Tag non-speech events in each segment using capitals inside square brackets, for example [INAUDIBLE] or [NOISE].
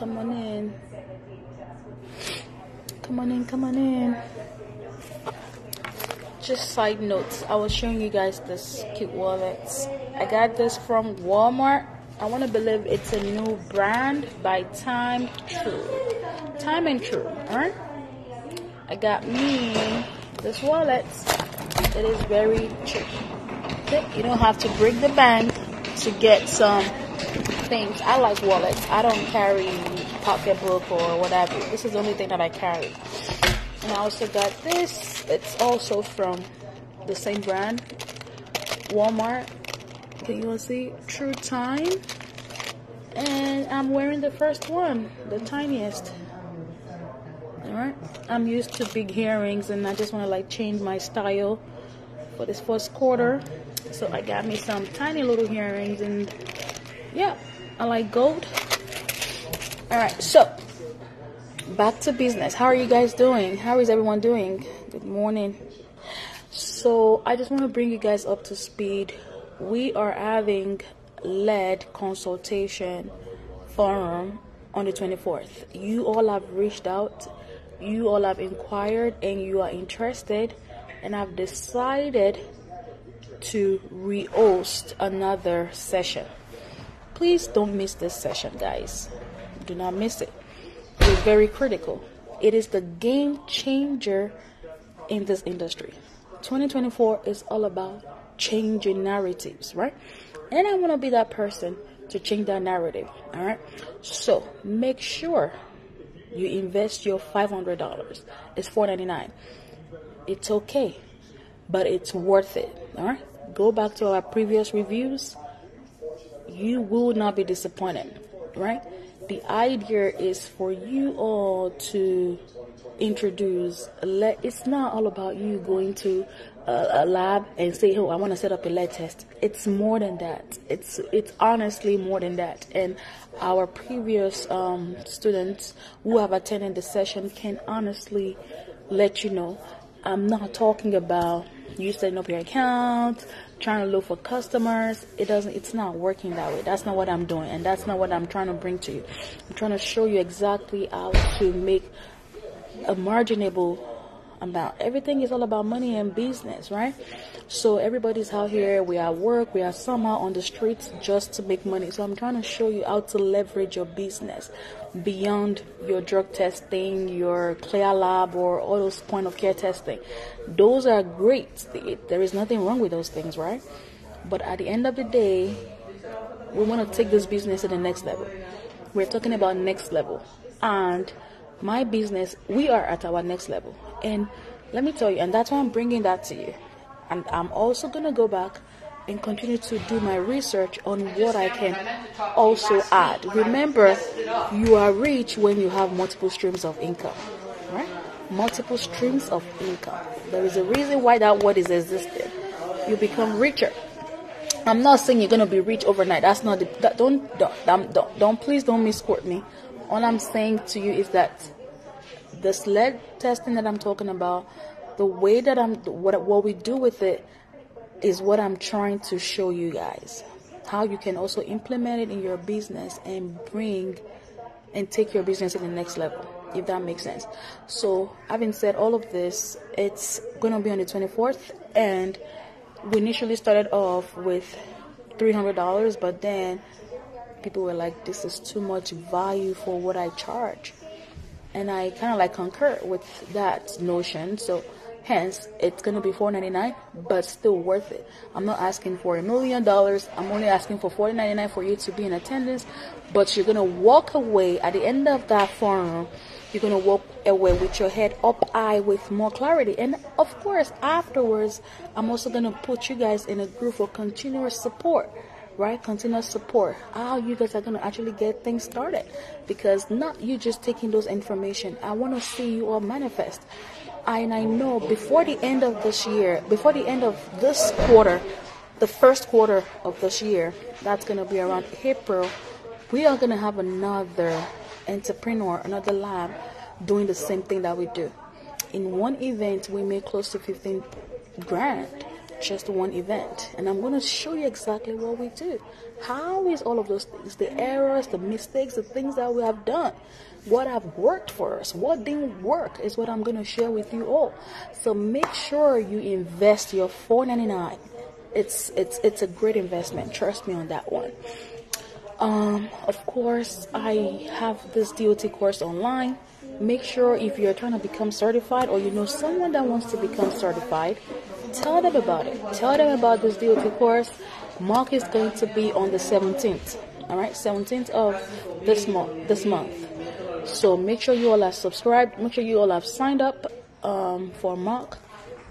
Come on in. Come on in, come on in. Just side notes, I was showing you guys this cute wallets. I got this from Walmart. I want to believe it's a new brand by Time Tru. Time and Tru, alright? I got me this wallet. It is very cheap. You don't have to break the bank to get some things. I like wallets. I don't carry pocketbook or whatever. This is the only thing that I carry. And I also got this. It's also from the same brand, Walmart. Can you see? True Time. And I'm wearing the first one, the tiniest. Alright. I'm used to big earrings and I just want to like change my style for this first quarter. So I got me some tiny little earrings and yeah, I like gold. Alright, so back to business. How are you guys doing? How is everyone doing? Good morning. So I just want to bring you guys up to speed. We are having lead consultation forum on the 24th. You all have reached out, you all have inquired, and you are interested, and I've decided to re-host another session. Please don't miss this session, guys. Do not miss it. It is very critical. It is the game changer in this industry. 2024 is all about changing narratives, right? And I want to be that person to change that narrative, all right? So make sure you invest your $500. It's $4.99. It's okay, but it's worth it, all right? Go back to our previous reviews. You will not be disappointed, right? The idea is for you all to introduce lead. It's not all about you going to a, a lab and say, "Oh, I want to set up a lead test." It's more than that. It's it's honestly more than that. And our previous um, students who have attended the session can honestly let you know. I'm not talking about you setting up your account, trying to look for customers. It doesn't. It's not working that way. That's not what I'm doing, and that's not what I'm trying to bring to you. I'm trying to show you exactly how to make a marginable amount. Everything is all about money and business, right? So everybody's out here. We are work. We are somehow on the streets just to make money. So I'm trying to show you how to leverage your business beyond your drug testing, your CLIA lab, or all those point of care testing. Those are great. There is nothing wrong with those things, right? But at the end of the day, we want to take this business to the next level. We're talking about next level. And my business, we are at our next level. And let me tell you, and that's why I'm bringing that to you. And I'm also going to go back and continue to do my research on what I can also add. Remember, you are rich when you have multiple streams of income, right? Multiple streams of income. There is a reason why that word is existing. You become richer. I'm not saying you're going to be rich overnight. That's not the, that, don't, don't, don't, don't, please don't misquote me. All I'm saying to you is that the sled testing that I'm talking about, the way that I'm, what, what we do with it is what I'm trying to show you guys. How you can also implement it in your business and bring and take your business to the next level, if that makes sense. So, having said all of this, it's going to be on the 24th, and we initially started off with $300, but then people were like, this is too much value for what I charge. And I kind of like concur with that notion. So hence it's going to be 4.99 but still worth it. I'm not asking for a million dollars. I'm only asking for 4.99 for you to be in attendance. But you're going to walk away at the end of that forum you're going to walk away with your head up high with more clarity. And of course afterwards i'm also going to put you guys in a group for continuous support right? Continuous support. How you guys are gonna actually get things started. Because not you just taking those information. I wanna see you all manifest. And I know before the end of this year, before the end of this quarter, the first quarter of this year, that's gonna be around April, we are gonna have another entrepreneur, another lab doing the same thing that we do. In one event, we make close to 15 grand just one event. And I'm going to show you exactly what we do. How is all of those things, the errors, the mistakes, the things that we have done, what have worked for us, what didn't work is what I'm going to share with you all. So make sure you invest your 4.99. It's it's it's a great investment. Trust me on that one. Um, of course, I have this DOT course online. Make sure if you're trying to become certified or you know someone that wants to become certified, tell them about it. Tell them about this DOT course. Mark is going to be on the 17th. All right, 17th of this month. This month. So make sure you all are subscribed. Make sure you all have signed up um, for Mark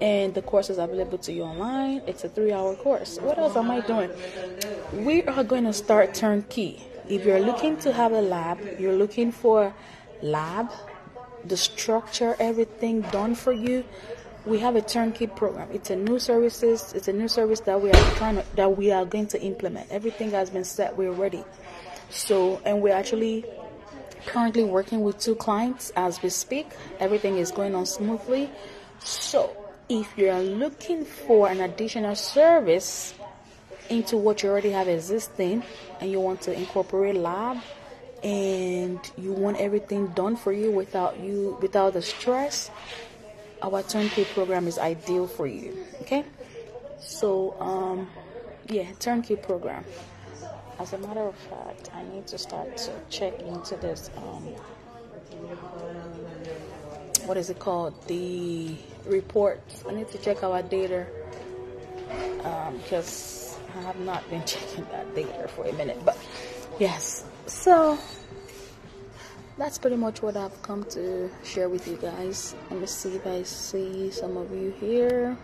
and the course is available to you online. It's a three hour course. What else am I doing? We are going to start turnkey. If you're looking to have a lab, you're looking for lab, the structure, everything done for you. We have a turnkey program. It's a new services. It's a new service that we are trying to, that we are going to implement. Everything has been set. We're ready. So, and we're actually currently working with two clients as we speak. Everything is going on smoothly. So, if you're looking for an additional service into what you already have existing and you want to incorporate lab and you want everything done for you without you without the stress our turnkey program is ideal for you okay so um yeah turnkey program as a matter of fact i need to start to check into this um what is it called the reports. I need to check our data because um, I have not been [LAUGHS] checking that data for a minute. But yes, so that's pretty much what I've come to share with you guys. Let me see if I see some of you here.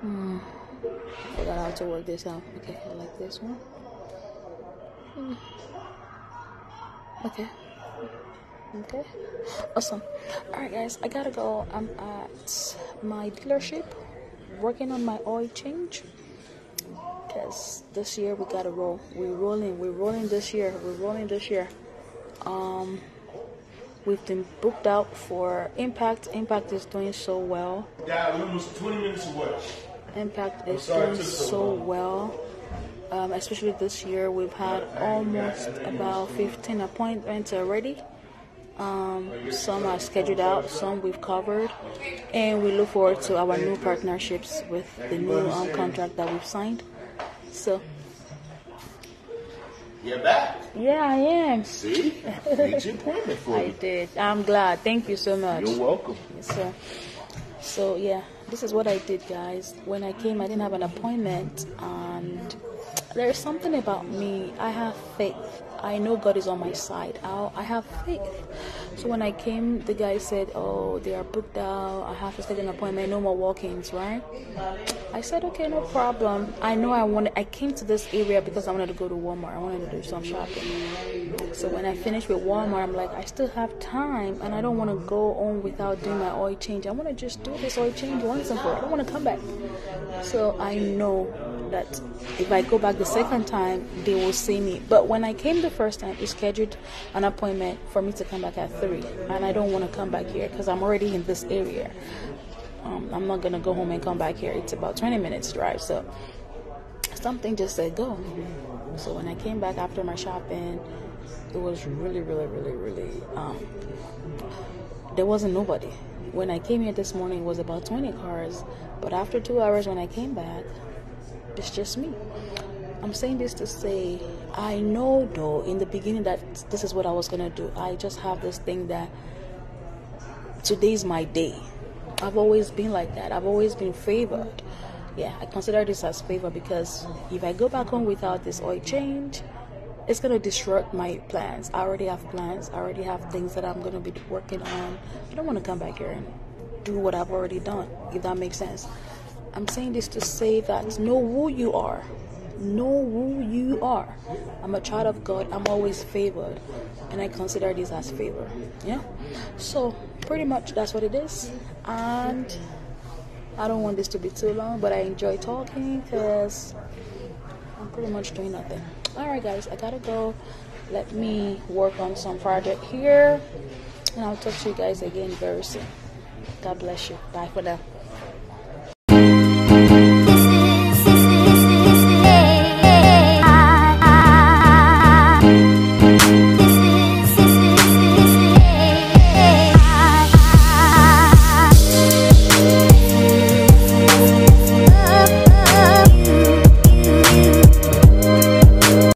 Hmm. I forgot how to work this out. Okay, I like this one. Hmm. Okay. Okay. Awesome. Alright guys, I gotta go. I'm at my dealership working on my oil change. Cause this year we gotta roll. We're rolling, we're rolling this year. We're rolling this year. Um we've been booked out for Impact. Impact is doing so well. Yeah, almost 20 minutes away. Impact is doing so well. Um, especially this year, we've had almost about 15 appointments already. Um, some are scheduled out, some we've covered, and we look forward to our new partnerships with the new um, contract that we've signed. So, You're back. yeah, I am. See? Made your appointment for [LAUGHS] I you. did. I'm glad. Thank you so much. You're welcome. Yes, sir. So yeah, this is what I did, guys. When I came, I didn't have an appointment, and there's something about me. I have faith. I know God is on my side. I, I have faith. So when I came, the guy said, "Oh, they are booked out. I have to schedule an appointment. No more walk-ins, right?" I said, "Okay, no problem." I know I wanted. I came to this area because I wanted to go to Walmart. I wanted to do some shopping. So when I finished with Walmart, I'm like, I still have time, and I don't want to go on without doing my oil change. I want to just do this oil change once and for all. I don't want to come back. So I know that if I go back the second time, they will see me. But when I came the first time, we scheduled an appointment for me to come back at three, and I don't want to come back here because I'm already in this area. Um, I'm not gonna go home and come back here. It's about 20 minutes drive, so something just said go. So when I came back after my shopping, it was really, really, really, really. Um, there wasn't nobody. When I came here this morning, it was about 20 cars, but after two hours, when I came back, it's just me. I'm saying this to say, I know though in the beginning that this is what I was gonna do. I just have this thing that today's my day. I've always been like that. I've always been favored. Yeah, I consider this as favor because if I go back home without this oil change, it's gonna disrupt my plans. I already have plans. I already have things that I'm gonna be working on. I don't want to come back here and do what I've already done. If that makes sense. I'm saying this to say that know who you are. Know who you are. I'm a child of God. I'm always favored, and I consider this as favor. Yeah. So pretty much that's what it is, and I don't want this to be too long, but I enjoy talking because I'm pretty much doing nothing. All right, guys, I gotta go. Let me work on some project here, and I'll talk to you guys again very soon. God bless you. Bye for now.